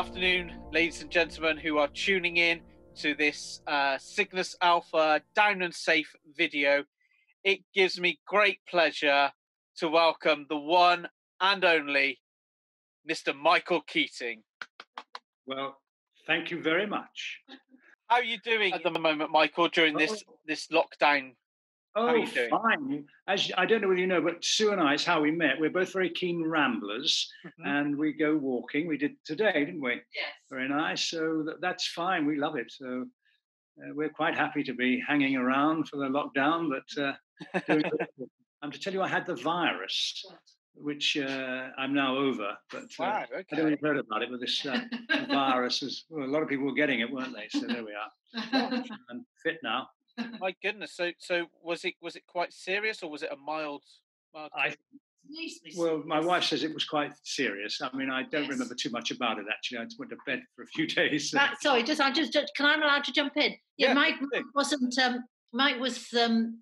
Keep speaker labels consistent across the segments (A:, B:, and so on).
A: Afternoon, ladies and gentlemen who are tuning in to this uh, Cygnus Alpha Down and Safe video. It gives me great pleasure to welcome the one and only Mr. Michael Keating.
B: Well, thank you very much.
A: How are you doing at the moment, Michael, during this this lockdown?
B: Oh, fine. As I don't know whether you know, but Sue and I is how we met. We're both very keen ramblers,
A: Mhm.
B: and we go walking. We did today, didn't we?
C: Yes.
B: Very nice. So that, that's fine. We love it. So uh, we're quite happy to be hanging around for the lockdown. But uh, I'm to tell you, I had the virus, which uh, I'm now over. But uh,
A: Wow,
B: I don't know if you've heard about it, but this uh, virus is well, a lot of people were getting it, weren't they? So there we are. I'm fit now.
A: My goodness. So so was it was it quite serious or was it a mild mild
B: I? Well, my wife says it was quite serious. I mean, I don't
C: Yes.
B: remember too much about it actually. I just went to bed for a few days.
C: Right, sorry, just I just, just can I'm allowed to jump in? Yeah,
A: Yeah,
C: Mike
A: do.
C: wasn't um Mike was um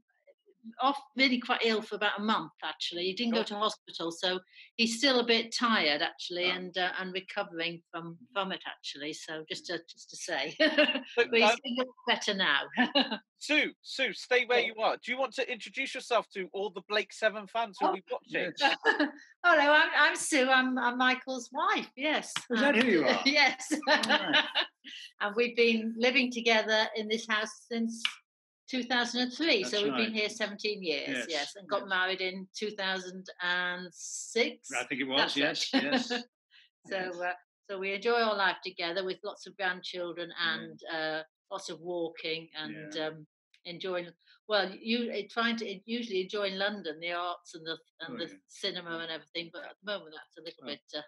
C: off really quite ill for about a month actually. He didn't go to hospital, so he's still a bit tired actually
B: Oh.
C: and uh, and recovering from from it actually. So just to just to say.
A: But,
C: he's
A: um,
C: better now.
A: Sue, Sue, stay where you are. Do you want to introduce yourself to all the Blake Seven fans who
C: Oh,
A: be watching?
B: Yes.
C: Hello, I'm, I'm Sue. I'm, I'm Michael's wife. Yes.
B: Is that who you are?
C: yes.
B: right.
C: and we've been living together in this house since 2003. so we've
B: right.
C: been here 17 years. Yes.
B: Yes,
C: and got
B: yes.
C: married in 2006.
B: I think it was.
C: That's
B: Yes, yes.
C: so uh, so we enjoy our life together with lots of grandchildren
B: Yeah.
C: and uh, lots of walking and
B: Yeah.
C: um, enjoying. Well, you uh, trying to usually enjoy London the arts and the and
B: Oh,
C: the
B: yeah.
C: cinema and everything, but at the moment that's a little
B: Oh.
C: bit uh,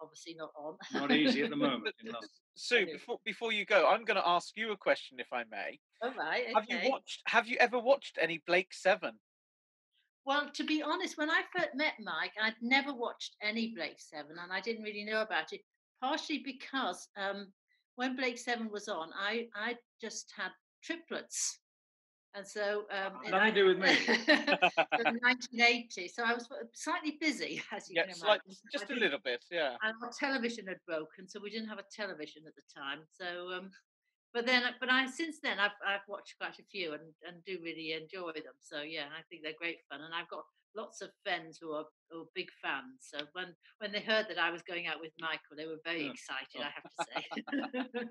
C: obviously not on.
B: Not easy at the moment.
A: But,
B: in London.
A: Sue, before before you go, I'm going to ask you a question, if I may.
C: All right.
A: Have you watched? Have you ever watched any Blake Seven?
C: Well, to be honest, when I first met Mike, I'd never watched any Blake Seven, and I didn't really know about it. Partially because um, when Blake Seven was on, I I just had triplets, and so um, in
B: Nothing to do with me.
C: 1980, so I was slightly busy, as you can
A: it's like just
C: I
A: a little bit. Yeah.
C: and our television had broken, so we didn't have a television at the time. So, um, but then, but I since then I've I've watched quite a few and and do really enjoy them. So yeah, I think they're great fun, and I've got lots of friends who are, who are big fans. So when when they heard that I was going out with Michael, they were very excited. I have to say.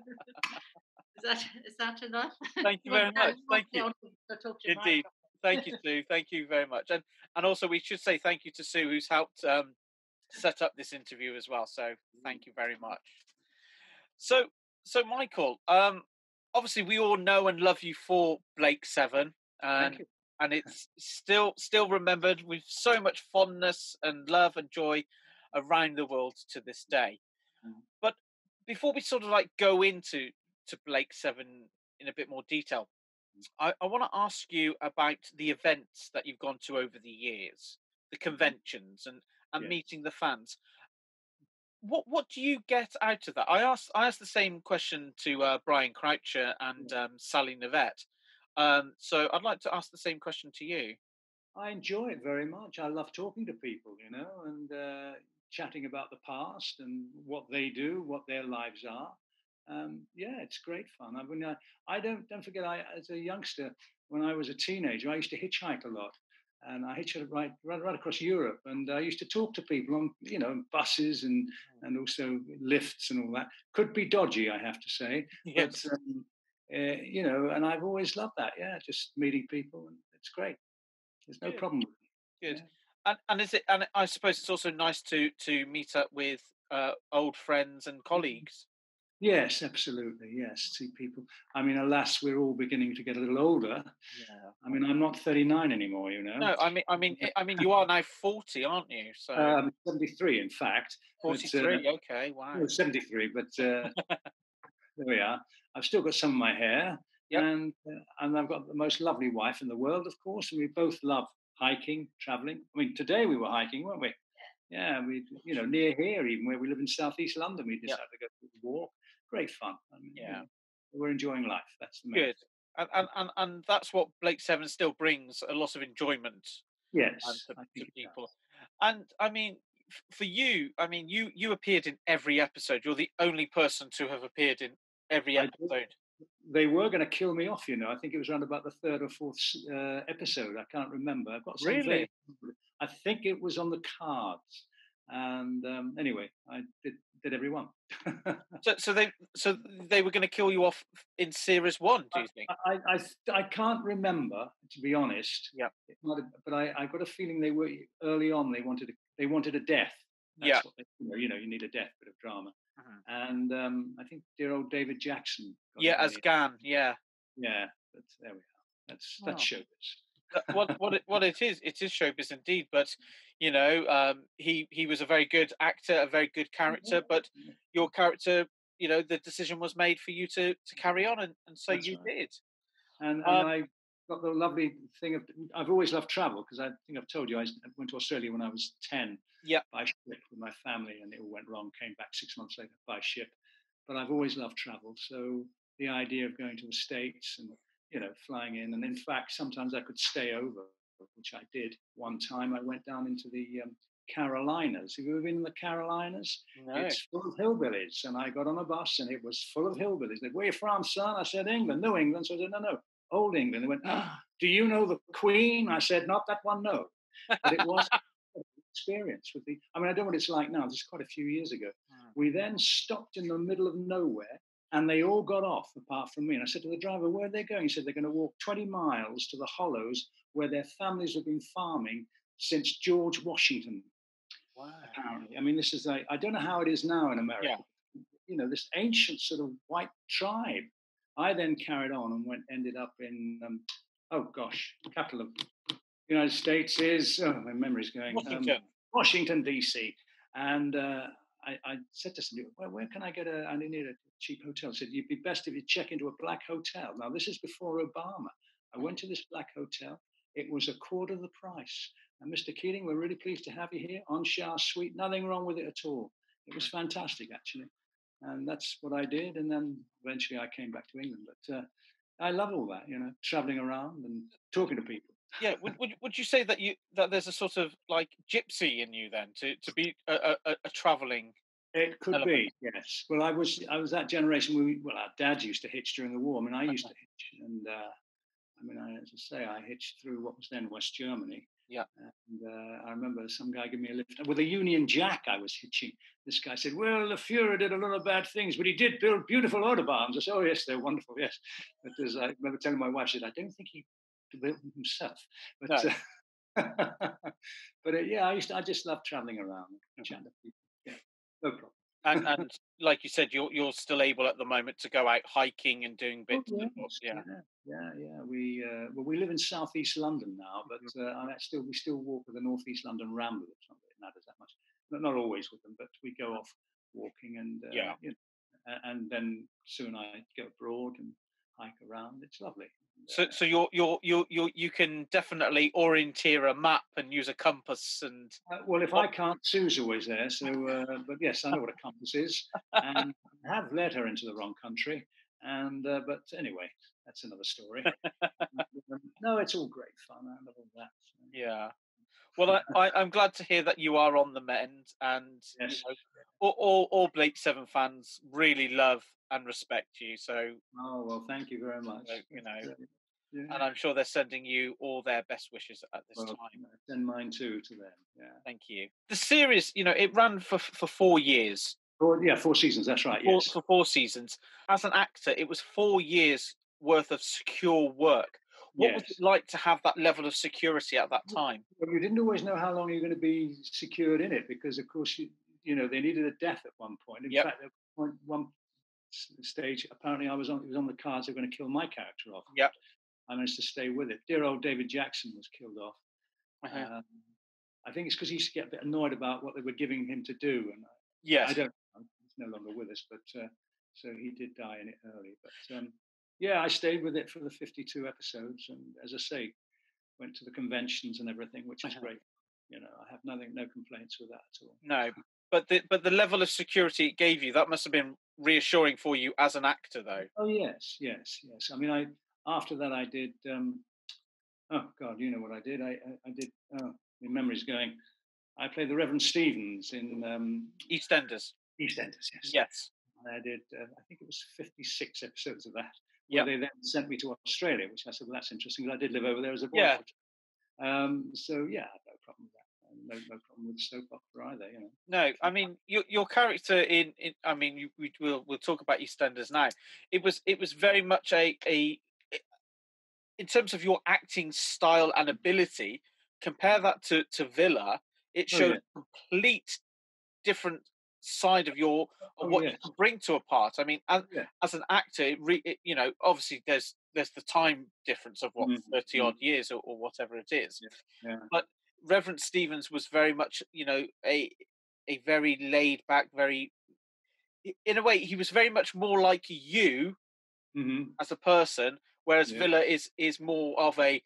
C: Is that is that enough?
A: Thank you very much. Thank you.
C: on to talk to
A: Indeed. Thank you, Sue. Thank you very much. And and also we should say thank you to Sue, who's helped um, set up this interview as well. So thank you very much. So so Michael, um, obviously we all know and love you for Blake Seven, and and it's still still remembered with so much fondness and love and joy around the world to this day.
B: Mm.
A: But before we sort of like go into to Blake Seven in a bit more detail, I, I want to ask you about the events that you've gone to over the years, the conventions and and
B: Yeah.
A: meeting the fans. What what do you get out of that? I asked I asked the same question to uh, Brian Croucher and um, Sally Knyvette. Um, so I'd like to ask the same question to you.
B: I enjoy it very much. I love talking to people, you know, and uh, chatting about the past and what they do, what their lives are. Um, yeah, it's great fun. I mean, I, I don't don't forget. I as a youngster, when I was a teenager, I used to hitchhike a lot, and I hitchhiked right right, right across Europe, and I used to talk to people on you know buses and and also lifts and all that. Could be dodgy, I have to say,
A: Yes.
B: but um, uh, you know, and I've always loved that. Yeah, just meeting people, and it's great. There's no
A: Good.
B: problem. with it.
A: Good.
B: Yeah.
A: And and is it? And I suppose it's also nice to to meet up with uh, old friends and colleagues.
B: Yes, absolutely. Yes, see people. I mean, alas, we're all beginning to get a little older.
A: Yeah.
B: I mean, I'm not 39 anymore, you know.
A: No, I mean, I mean, I mean, you are now forty, aren't you? So
B: um, 73, in fact. but, uh,
A: okay, wow.
B: oh, 73, but uh, there we are. I've still got some of my hair,
A: Yep.
B: and uh, and I've got the most lovely wife in the world, of course, and we both love hiking, traveling. I mean, today we were hiking, weren't we? Yeah, we, you know, near here, even where we live in southeast London, we
A: Yep.
B: decided to go for a walk. Great fun. I mean,
A: Yeah.
B: we're enjoying life. That's the main
A: Good. And, and and and that's what Blake Seven still brings a lot of enjoyment um,
B: Yes,
A: and to, to
B: think it does.
A: people. And I mean, for you, I mean, you you appeared in every episode. You're the only person to have appeared in every episode.
B: They were going to kill me off, you know. I think it was around about the third or fourth uh, episode. I can't remember. I've got some
A: Really?
B: I think it was on the cards. And um, anyway, I did, did every one.
A: So, so they so they were going to kill you off in series one. Do you think?
B: I, I, I can't remember, to be honest.
A: Yep.
B: It might have- but I, I got a feeling they were early on. They wanted a, they wanted a death. That's
A: Yeah.
B: what they, you, know, you know, you need a death, bit of drama.
A: Mhm.
B: And um, I think dear old David Jackson.
A: Yeah, as Gan. Yeah.
B: yeah. But there we are. That's that's
A: Oh.
B: showbiz.
A: What what it, what it is it is showbiz indeed but you know um he he was a very good actor a very good character but your character you know the decision was made for you to to carry on and, and so
B: That's
A: you
B: right.
A: did
B: And, and
A: Um,
B: I got the lovely thing of I've always loved travel because I think I've told you I went to Australia when I was ten.
A: Yeah.
B: By ship with my family, and it all went wrong. Came back six months later by ship. But I've always loved travel, so the idea of going to the states and you know flying in, and in fact sometimes I could stay over, which I did. One time I went down into the um, Carolinas. Have you ever been in the Carolinas?
A: no
B: It's full of hillbillies. And I got on a bus and it was full of hillbillies. They, where you from, son? I said, England, New England. So I said, no, no, old England. They went, ah, do you know the Queen? I said, not that one, no. But it was an experience with the, I mean, I don't know what it's like now. This is quite a few years ago.
A: Mm.
B: We then stopped in the middle of nowhere and they all got off apart from me. And I said to the driver, where are they going? He said, they're going to walk 20 miles to the hollows where their families have been farming since George Washington
A: wow
B: apparently. I mean, this is like, I don't know how it is now in America. Yeah. You know, this ancient sort of white tribe. I then carried on and went, ended up in, um, oh gosh, capital of the United States is, oh, my memory's going. um,
A: Washington
B: Washington, D.C. And uh, I, I said to somebody, where, where can I get a, I need a cheap hotel. I said, you'd be best if you check into a black hotel. Now, this is before Obama. I went to this black hotel. It was a quarter of the price. And Mr. Keating, we're really pleased to have you here on Shah Suite. Nothing wrong with it at all. It was fantastic, actually. And that's what I did. And then eventually I came back to England. But uh, I love all that, you know, traveling around and talking to people.
A: yeah would, would would you say that you that there's a sort of like gypsy in you then to to be a, a, a- traveling
B: It could
A: element.
B: be, yes. Well, I was I was that generation. We, well, our dads used to hitch during the war. I mean, I used to hitch, and uh, I mean, I, as I say, I hitched through what was then West Germany.
A: Yeah.
B: And uh, I remember some guy gave me a lift with a Union Jack. I was hitching. This guy said, "Well, the Führer did a lot of bad things, but he did build beautiful autobahns." I said, "Oh yes, they're wonderful. Yes." But as I remember telling my wife, I said, "I don't think he built them himself." But
A: No.
B: uh, but uh, yeah, I used to, I just love traveling around, and chatting to people. Yeah, no problem.
A: And and like you said you're you're still able at the moment to go out hiking and doing
B: Oh,
A: bits of-
B: yes,
A: yeah
B: yeah, yeah. We uh, well, we live in southeast London now, but uh, I still we still walk with the northeast London Ramblers. It matters that much. Not, not always with them, but we go off walking and uh,
A: Yeah.
B: you know, and then soon I go abroad and hike around. It's lovely.
A: So,
B: uh,
A: so you're you're you you you can definitely orienteer a map and use a compass and
B: Uh, well, if I can't, Sue's always there. So, uh, but yes, I know what a compass is, and I have led her into the wrong country. And uh, but anyway, that's another story. Um, no, it's all great fun. I love all that.
A: yeah. Well, I, I, I'm glad to hear that you are on the mend, and you know, all, all all Blake Seven fans really love and respect you. So,
B: Oh well, thank you very much.
A: You know,
B: yeah.
A: and I'm sure they're sending you all their best wishes at this
B: well,
A: time.
B: send mine too to them. Yeah.
A: Thank you. The series, you know, it ran for for four years,
B: Four, yeah, four seasons. That's right.
A: four,
B: Yes.
A: for four seasons. As an actor, it was four years worth of secure work. What was it like to have that level of security at that time?
B: Well, you didn't always know how long you're going to be secured in it because, of course, you you know they needed a death at one point. In
A: Yep.
B: fact, at one, one stage, apparently, I was on it was on the cards. They were going to kill my character off.
A: Yep.
B: I managed to stay with it. Dear old David Jackson was killed off.
A: Uh-huh.
B: Um, I think it's because he used to get a bit annoyed about what they were giving him to do, and
A: yes.
B: I don't. know. He's no longer with us, but uh, so he did die in it early. But um, yeah, I stayed with it for the 52 episodes, and as I say, went to the conventions and everything, which is
A: Uh-huh.
B: great. You know, I have nothing, no complaints with that at all.
A: No, but the but the level of security it gave you that must have been reassuring for you as an actor, though.
B: Oh yes, yes, yes. I mean, I after that I did. Um, oh God, you know what I did? I I, I did. Oh, my memory's going. I played the Reverend Stevens in um,
A: EastEnders.
B: EastEnders. Yes.
A: Yes.
B: I did. Uh, I think it was 56 episodes of that.
A: Yeah.
B: They then sent me to Australia, which I said, well, that's interesting. 'cause I did live over there as a boy.
A: Yeah.
B: for a time. Um, so yeah, no problem with that. No, no problem with soap opera either. You know.
A: No, I mean your your character in, in I mean you, we will we'll talk about EastEnders now. It was it was very much a a in terms of your acting style and ability. Compare that to to Vila. It
B: Oh,
A: showed
B: yeah.
A: complete different side of your of
B: Oh,
A: what you can bring to a part. I mean, as,
B: Yeah.
A: as an actor, it re, it, you know, obviously there's there's the time difference of what
B: Mhm,
A: thirty odd years or, or whatever it is.
B: Yeah.
A: But Reverend Stevens was very much, you know, a a very laid back, very in a way he was very much more like you
B: hmm
A: as a person, whereas
B: Yeah.
A: Vila is is more of a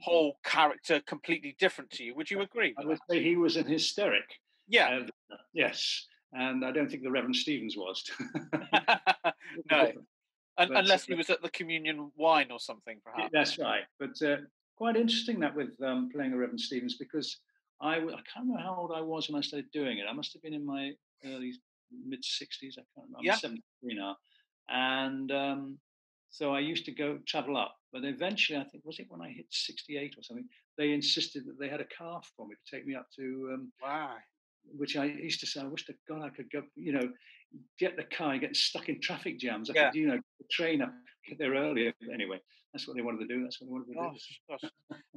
A: whole character completely different to you. Would you agree?
B: I would
A: that?
B: say he was an hysteric.
A: Yeah.
B: Uh, yes, and I don't think the Reverend Stevens was.
A: no,
B: But,
A: unless he
B: uh,
A: was at the communion wine or something, perhaps.
B: That's right. But uh, quite interesting that with um, playing the Reverend Stevens because I, w- I can't remember how old I was when I started doing it. I must have been in my early mid 60s. I can't remember. I'm
A: Yeah.
B: 73 now. And um, so I used to go travel up. But eventually, I think, was it when I hit 68 or something? They insisted that they had a car for me to take me up to, um,
A: Wow.
B: Which I used to say, I wish to God I could go, you know, get the car, get stuck in traffic jams. I
A: Yeah.
B: could, you know, the train up, get there earlier. Anyway, that's what they wanted to do. That's what they wanted to do.
A: Gosh, gosh.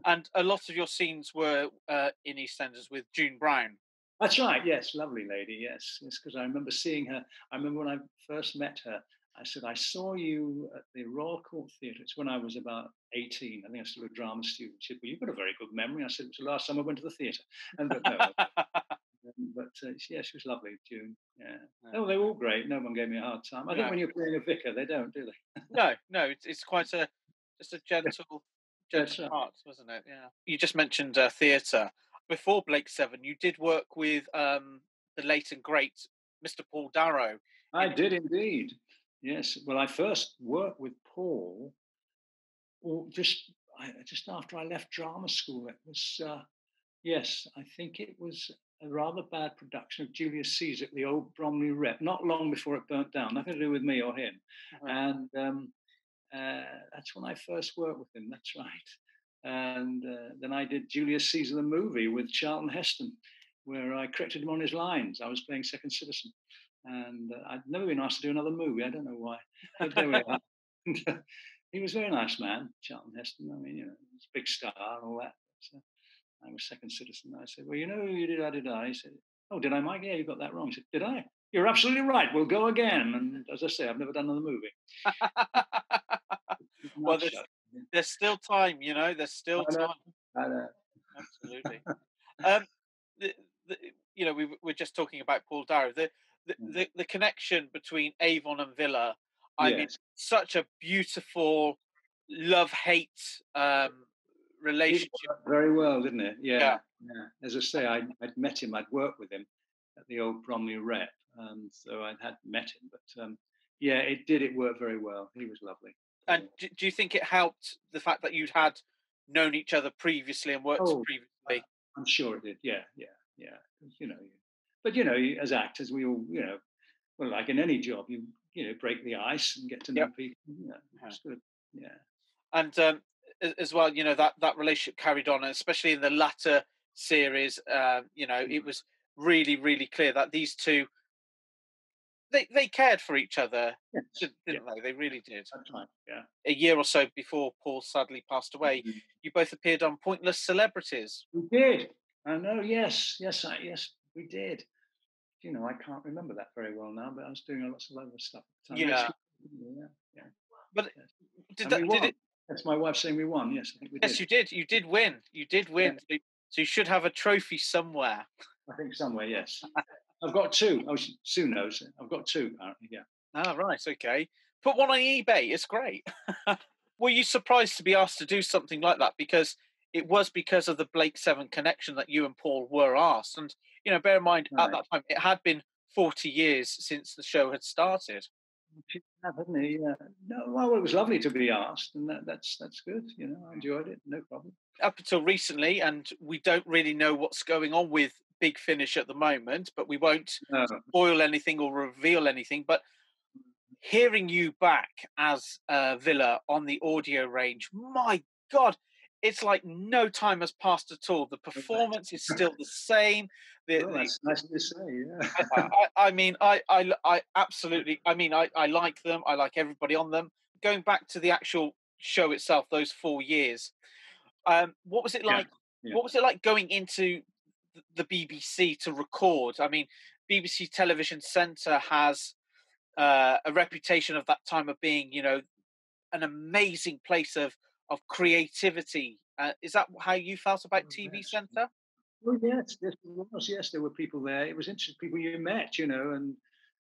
A: and a lot of your scenes were uh, in EastEnders with June Brown.
B: That's right. Yes, lovely lady. Yes, yes. Because I remember seeing her. I remember when I first met her. I said I saw you at the Royal Court Theatre. It's when I was about eighteen. I think I was still a drama student. She said, "Well, you've got a very good memory." I said, "It was the last time I went to the theatre." And but no, but uh, yeah, she was lovely, June. Yeah.
A: Yeah.
B: Oh, they were all great. No one gave me a hard time. I think when you're playing a vicar, they don't, do they?
A: no, no, it's, it's quite a just a gentle, gentle
B: right.
A: part, wasn't it? Yeah. You just mentioned uh, theatre. Before Blake Seven, you did work with um, the late and great Mr. Paul Darrow.
B: I did indeed. Yes. Well, I first worked with Paul, or just I, just after I left drama school. It was uh, yes, I think it was a rather bad production of Julius Caesar at the old Bromley Rep. Not long before it burnt down. Nothing to do with me or him.
A: Uh-huh.
B: And um, uh, that's when I first worked with him. That's right. And uh, then I did Julius Caesar the movie with Charlton Heston, where I corrected him on his lines. I was playing Second Citizen and uh, I'd never been asked to do another movie. I don't know why. But there we are. he was a very nice man, Charlton Heston. I mean, you know, he's a big star and all that. So I was second citizen. I said, "Well, you know, you did. I did. I." He said, "Oh, did I, Mike? Yeah, you got that wrong." He said, "Did I?" You're absolutely right. We'll go again. And as I say, I've never done another movie.
A: Well, there's-. There's still time, you know. There's still
B: I know.
A: time.
B: I know.
A: Absolutely. um, the, the, you know, we we're just talking about Paul Darrow. The the,
B: Mm.
A: the, the connection between Avon and Vila. I mean, such a beautiful love hate um, relationship.
B: very well, didn't it? Yeah.
A: Yeah.
B: yeah. As I say, I, I'd met him. I'd worked with him at the old Bromley Rep, um, so I had met him. But um, yeah, it did. It worked very well. He was lovely.
A: And do, do you think it helped the fact that you'd had known each other previously and worked
B: Oh,
A: previously?
B: I'm sure it did. Yeah, yeah, yeah. You know, but you know, as actors, we all, you know, well, like in any job, you you know, break the ice and get to know
A: Yep.
B: people. You know,
A: Uh-huh.
B: Yeah.
A: and um, as well, you know that that relationship carried on, especially in the latter series. Uh, you know, it was really, really clear that these two they they cared for each other,
B: Yes.
A: didn't
B: Yeah,
A: they? They really did.
B: right. Yeah.
A: A year or so before Paul sadly passed away,
B: Mhm.
A: you both appeared on Pointless Celebrities.
B: We did. I know. Yes. Yes. I, yes. We did. You know, I can't remember that very well now, but I was doing lots of other stuff. At the time. We- yeah. Yeah.
A: But
B: Yes.
A: did that? Did it?
B: That's my wife saying we won. Yes, I think we
A: Yes,
B: did.
A: you did. You did win. You did win. So, so you should have a trophy somewhere.
B: I think somewhere. Yes. I've got two. Oh, Sue knows. I've got two apparently. Yeah.
A: Ah, right. Okay. Put one on eBay. It's great. Were you surprised to be asked to do something like that? Because it was because of the Blake Seven connection that you and Paul were asked. And, you know, bear in mind, at that time, it had been 40 years since the show had started.
B: He? Yeah. No. Well, it was lovely to be asked, and that, that's that's good. You know, I enjoyed it. No problem.
A: Up until recently, and we don't really know what's going on with big finish at the moment, but we won't
B: No.
A: spoil anything or reveal anything. But hearing you back as uh, Vila on the audio range, my God, it's like no time has passed at all. The performance is still the same. The,
B: Well,
A: the-
B: that's nice to say. Yeah.
A: I, I, I mean, I, I, I absolutely. I mean, I, I like them. I like everybody on them. Going back to the actual show itself, those four years. Um, what was it like?
B: yeah.
A: What was it like going into the BBC to record? I mean, BBC Television Centre has uh, a reputation of that time of being, you know, an amazing place of of creativity. Uh, is that how you felt about
B: Oh,
A: TV
B: yes.
A: Centre?
B: Oh yes, yes, it was. Yes, there were people there. It was interesting, people you met, you know, and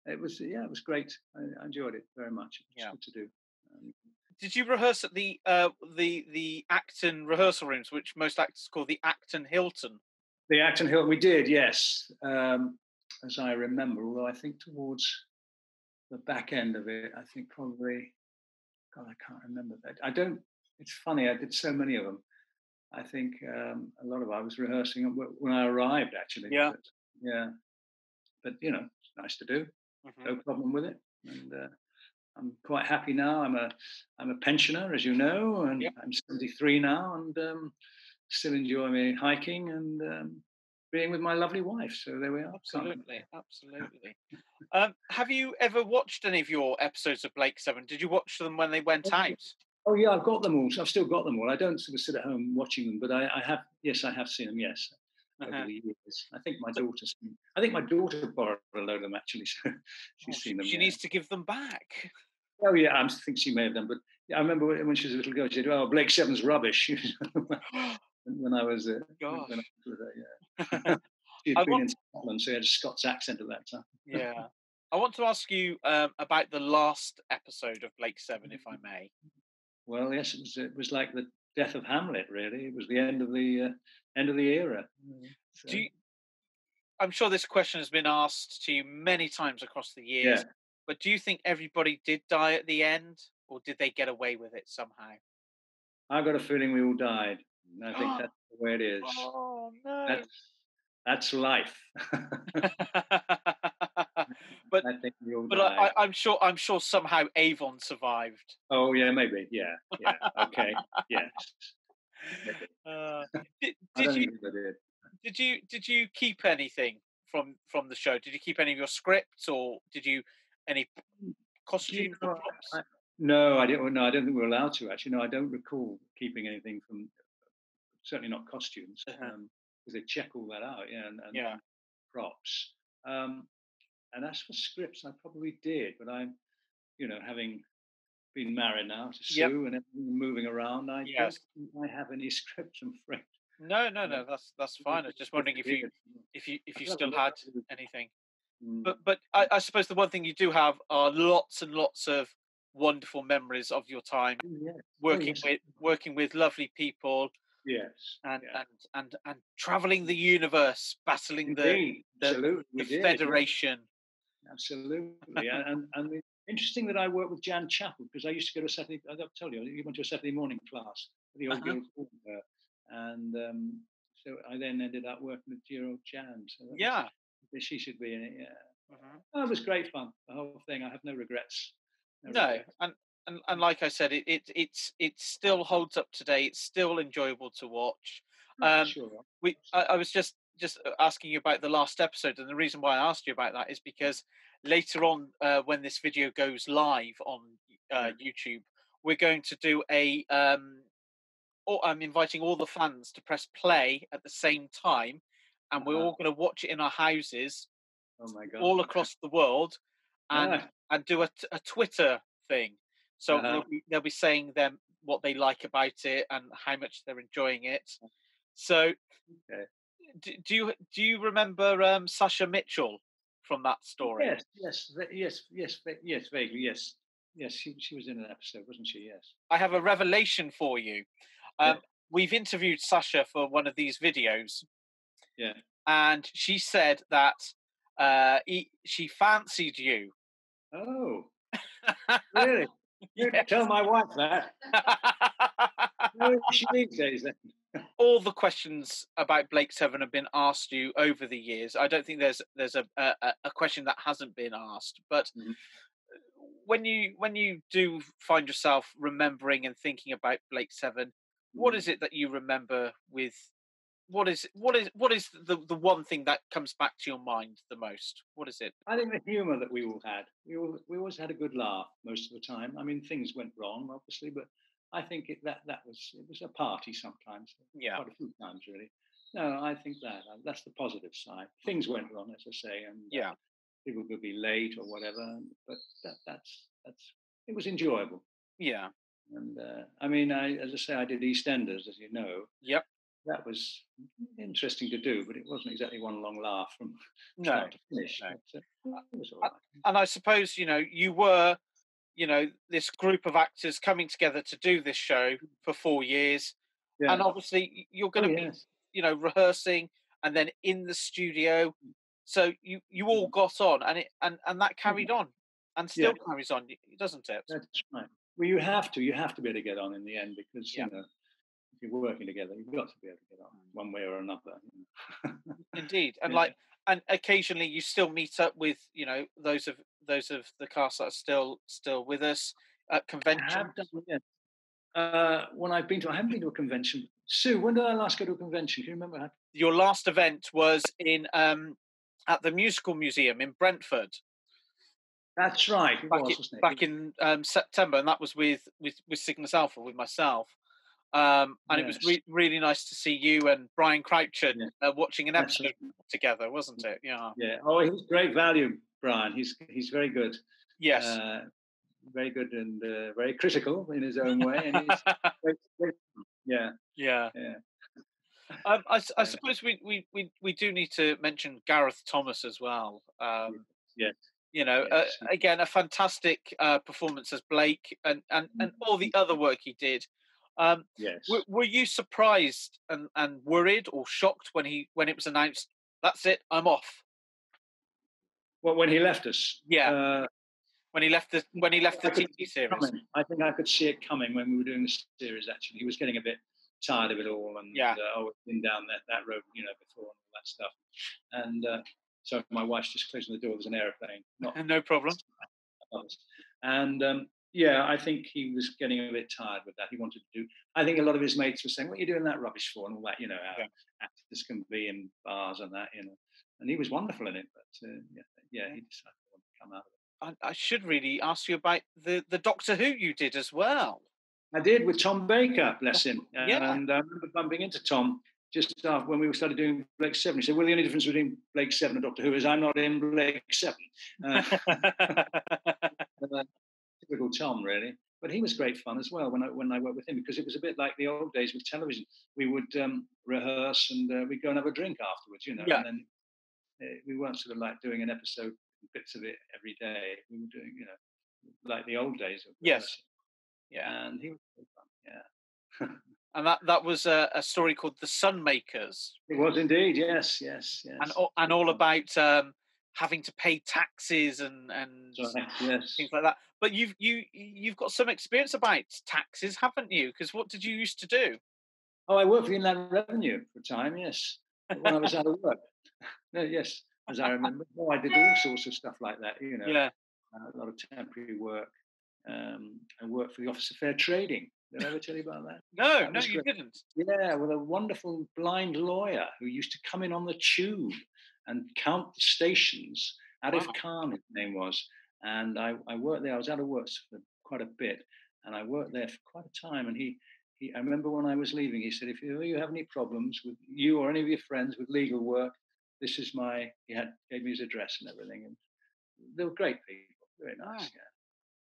B: it was, yeah, it was great. I, I enjoyed it very much. It was
A: Yeah.
B: good to do. Um,
A: Did you rehearse at the uh, the the Acton rehearsal rooms, which most actors call the Acton Hilton?
B: the Acton Hilton, we did, yes, um, as I remember. Although I think towards the back end of it, I think probably, God, I can't remember that. I don't. It's funny. I did so many of them. I think um, a lot of I was rehearsing when I arrived, actually.
A: Yeah.
B: But, yeah. But you know, it's nice to do.
A: Mhm.
B: no problem with it. And uh, I'm quite happy now. I'm a I'm a pensioner, as you know, and
A: Yep.
B: I'm 73 now, and um, still enjoy me hiking and um, being with my lovely wife. So there we are.
A: Absolutely, absolutely. um, have you ever watched any of your episodes of Blake Seven? Did you watch them when they went out?
B: Oh yeah, I've got them all. So I've still got them all. I don't sort of sit at home watching them, but I, I have. Yes, I have seen them. Yes, over
A: Uh-huh.
B: the years. I think my daughter's. I think my daughter borrowed a load of them actually. So she's
A: Oh,
B: seen them.
A: she
B: yeah.
A: needs to give them back.
B: Oh yeah, I think she may have done. But yeah, I remember when she was a little girl, she said, "Oh, Blake Seven's rubbish." when I was uh,
A: Gosh.
B: when I was with yeah. She'd
A: I
B: been
A: want-
B: in Scotland, so she had a Scots accent at that time.
A: yeah. I want to ask you um, about the last episode of Blake Seven, if I may.
B: Well, yes, it was. It was like the death of Hamlet. Really, it was the end of the uh, end of the era. So,
A: Do you, I'm sure this question has been asked to you many times across the years,
B: Yeah.
A: but do you think everybody did die at the end, or did they get away with it somehow?
B: I got a feeling we all died. And I think that's the way it is.
A: Oh no!
B: That's that's life.
A: but
B: I think we all
A: but
B: died.
A: I, I'm sure I'm sure somehow Avon survived.
B: oh yeah, maybe. Yeah, yeah. Okay. yes.
A: Uh, did, did you
B: did.
A: did you did you keep anything from from the show? Did you keep any of your scripts, or did you any costumes or
B: know. I- No, I didn't. No, I don't think we're allowed to. Actually, no, I don't recall keeping anything from. Certainly not costumes, because
A: Uh-huh.
B: they check all that out. Yeah, and, and
A: Yeah.
B: props. Um, and as for scripts, I probably did, but I'm, you know, having been married now to Sue
A: Yep.
B: and moving around, I
A: Yes.
B: don't think I have any scripts. I'm afraid.
A: No, no, no. That's that's fine. I was just wondering if you if you if you still had anything.
B: Mm.
A: But but I, I suppose the one thing you do have are lots and lots of wonderful memories of your time
B: yes,
A: working
B: yes.
A: with working with lovely people
B: yes,
A: and
B: yeah.
A: and and and traveling the universe, battling the
B: Indeed,
A: the, the
B: did.
A: Federation.
B: Absolutely, and and, interesting that I worked with Jan Chappell because I used to go to a Saturday. I will tell you, you went to a Saturday morning class at the old
A: Uh-huh.
B: there, and um, so I then ended up working with dear old Jan. So that was-
A: Yeah.
B: she should be in it. Yeah,
A: Mhm.
B: oh, it was great fun. The whole thing. I have no regrets.
A: No,
B: regrets.
A: and, and and like I said, it, it it's it still holds up today. It's still enjoyable to watch. Um,
B: sure.
A: we I, I was just just uh, asking you about the last episode and the reason why i asked you about that is because later on uh, when this video goes live on uh, youtube we're going to do a um or i'm inviting all the fans to press play at the same time and we're
B: Uh-huh.
A: all going to watch it in our houses
B: Oh my god.
A: all across the world and
B: Ah,
A: and do a, t- a twitter thing so
B: Uh-huh.
A: they'll, be, they'll be saying them what they like about it and how much they're enjoying it so
B: Okay.
A: Do, do you do you remember um, Sasha Mitchell from that story?
B: yes, yes, yes, yes, yes, vaguely, yes, yes. She she was in an episode, wasn't she? Yes.
A: I have a revelation for you.
B: Yeah.
A: Um, We've interviewed Sasha for one of these videos,
B: Yeah.
A: and she said that uh, he, she fancied you.
B: Oh, really? You
A: Yes.
B: Tell my wife that. Where is she these days then?
A: All the questions about Blake Seven have been asked you over the years. I don't think there's there's a a, a question that hasn't been asked. But
B: Mhm.
A: when you when you do find yourself remembering and thinking about Blake Seven, what
B: Mm.
A: is it that you remember with? What is what is what is the the one thing that comes back to your mind the most? What is it?
B: I think the humour that we all had, we all, we always had a good laugh most of the time. I mean, things went wrong, obviously, but I think it, that that was it was a party sometimes,
A: Yeah,
B: quite a few times really. No, I think that uh, that's the positive side. Things went wrong, as I say, and uh,
A: yeah,
B: people could be late or whatever, but that, that's that's it was enjoyable.
A: yeah,
B: And uh, I mean, I, as I say, I did EastEnders, as you know.
A: Yep.
B: That was interesting to do, but it wasn't exactly one long laugh from
A: no.
B: start to finish.
A: no.
B: but, uh, it was all right.
A: and I suppose you know you were, you know, this group of actors coming together to do this show for four years,
B: Yeah.
A: and obviously you're going
B: Oh,
A: to be,
B: yes.
A: you know, rehearsing and then in the studio. So you you all mm-hmm. got on, and it and and that mm-hmm. carried on, and
B: Yeah.
A: still carries on, doesn't it?
B: That's right. Well, you have to. You have to be able to get on in the end because
A: Yeah.
B: you know if you're working together, you've got to be able to get on mm. one way or another. you know.
A: Indeed, and
B: Yeah.
A: like, and occasionally you still meet up with you know those of those of the cast that are still still with us at
B: I
A: conventions.
B: have done, yes. Uh, when I've been to, I haven't been to a convention. Sue, when did I last go to a convention? Can you remember?
A: Your last event was in um at the Musical Museum in Brentford.
B: That's right.
A: Back,
B: was,
A: in, back in um, September, and that was with with with Cygnus Alpha with myself. Um, and it was re- really nice to see you and Brian Croucher
B: Yeah.
A: uh, watching an episode together, wasn't it? Yeah.
B: Yeah. Oh, he's great value, Brian. He's he's very good.
A: Yes.
B: Uh, very good and uh, very critical in his own way. And he's great, great- yeah,
A: yeah.
B: yeah.
A: Um, I, I suppose we, we, we, we do need to mention Gareth Thomas as well. Um,
B: Yes.
A: You know,
B: Yes.
A: uh, again, a fantastic uh, performance as Blake and, and, and all the other work he did. Um,
B: Yes.
A: were, were you surprised and, and worried or shocked when he when it was announced? That's it, I'm off.
B: Well, when he left us,
A: Yeah.
B: uh,
A: When he left the when he left the
B: I could
A: TV series.
B: I think I could see it coming when we were doing the series. Actually, he was getting a bit tired of it all, and
A: Yeah.
B: uh, oh, been down that, that road, you know, before and all that stuff. And uh, so my wife's just closing the door. There's an aeroplane, not
A: No problem.
B: And um, yeah, I think he was getting a bit tired with that. He wanted to do. I think a lot of his mates were saying, "What are you doing that rubbish for?" and all that. You know, how
A: Yeah.
B: actors can be in bars and that. You know, and he was wonderful in it. But uh, yeah, yeah, he decided to come out of it.
A: I, I should really ask you about the, the Doctor Who you did as well.
B: I did with Tom Baker, bless him.
A: Yeah.
B: And I remember bumping into Tom just after when we started doing Blake Seven. He said, "Well, the only difference between Blake Seven and Doctor Who is I'm not in Blake Seven. Uh, typical Tom, really. But he was great fun as well when I when I worked with him because it was a bit like the old days with television. We would um, rehearse and uh, we'd go and have a drink afterwards, you know.
A: Yeah.
B: And then uh, we weren't sort of like doing an episode, bits of it every day. We were doing, you know, like the old days. Of
A: Yes.
B: rehearsing.
A: yeah,
B: And he was great fun. Yeah.
A: and that that was a, a story called The Sunmakers,
B: It was indeed, yes, yes, yes.
A: and all, and all about um, having to pay taxes and and
B: Sorry, yes.
A: things like that. But you've you you've got some experience about taxes, haven't you? Because what did you used to do?
B: Oh, I worked for Inland Revenue for a time, yes. When I was out of work. No, yes, as I remember. Oh, I did all sorts of stuff like that, you know.
A: Yeah,
B: uh, a lot of temporary work. Um, I worked for the Office of Fair Trading. Did I ever tell you about that?
A: no,
B: That
A: no, you
B: great.
A: didn't.
B: Yeah, with a wonderful blind lawyer who used to come in on the tube and count the stations. Arif
A: Wow.
B: Khan, his name was. And I, I worked there. I was out of work for quite a bit. And I worked there for quite a time. And he, he I remember when I was leaving, he said, if you, you have any problems with you or any of your friends with legal work, this is my, he had gave me his address and everything. And they were great people, very nice.
A: Wow.
B: Yeah.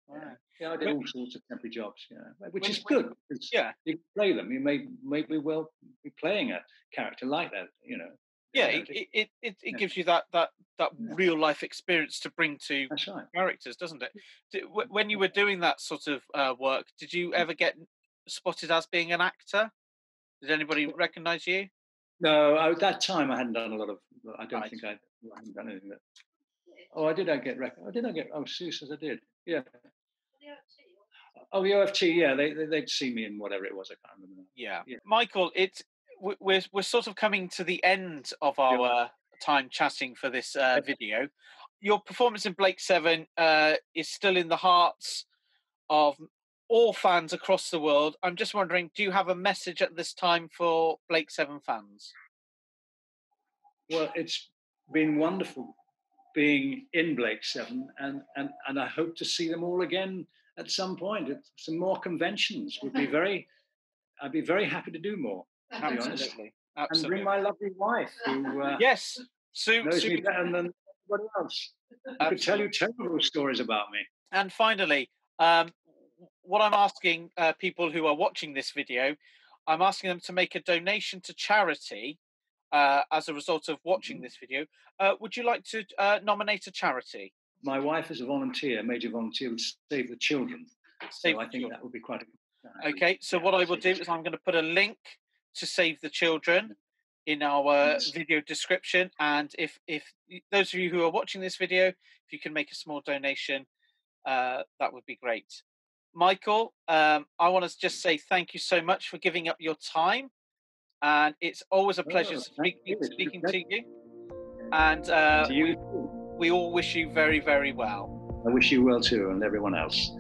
A: Wow.
B: Yeah. Yeah, I did
A: When-
B: all sorts of temporary jobs, yeah, which
A: when-
B: is good.
A: Yeah,
B: you play them. You may may be well be playing a character like that, you know.
A: Yeah. It it, it, it, gives you that that that
B: Yeah.
A: real life experience to bring to
B: right.
A: characters, doesn't it? When you were doing that sort of uh, work, did you ever get spotted as being an actor? Did anybody recognise you?
B: No, at that time I hadn't done a lot of. I don't
A: Right.
B: think I, I hadn't done anything that. Oh, I did. I get rec- Oh, did I get? Oh, Sue says I did. Yeah. Oh, the OFT. Yeah, they, they they'd see me in whatever it was. I can't remember. now.
A: Yeah.
B: Yeah.
A: Michael, it's we're we're sort of coming to the end of our time chatting for this uh, video. Your performance in Blake Seven uh, is still in the hearts of all fans across the world. I'm just wondering, do you have a message at this time for Blake Seven fans?
B: Well, it's been wonderful being in Blake Seven, and and and I hope to see them all again at some point. Some more conventions would be very. I'd be very happy to do more.
A: Absolutely.
B: Absolutely. And bring my lovely wife, who uh,
A: yes,
B: Sue, knows Sue, me better than anybody else. I could tell you terrible stories about me.
A: And finally, um, what I'm asking uh, people who are watching this video, I'm asking them to make a donation to charity uh, as a result of watching mm-hmm. this video. Uh, would you like to uh, nominate a charity?
B: My wife is a volunteer, major volunteer with Save the Children. Save so I think children. that would be quite a.
A: Okay, so what I will do is I'm going to put a link to Save the Children in our video description. And if if those of you who are watching this video, if you can make a small donation, uh, that would be great. Michael, um, I want to just say thank you so much for giving up your time, and it's always a pleasure oh, speaking, speaking to you. And uh,
B: to you.
A: We, we all wish you very, very well.
B: I wish you well too, and everyone else.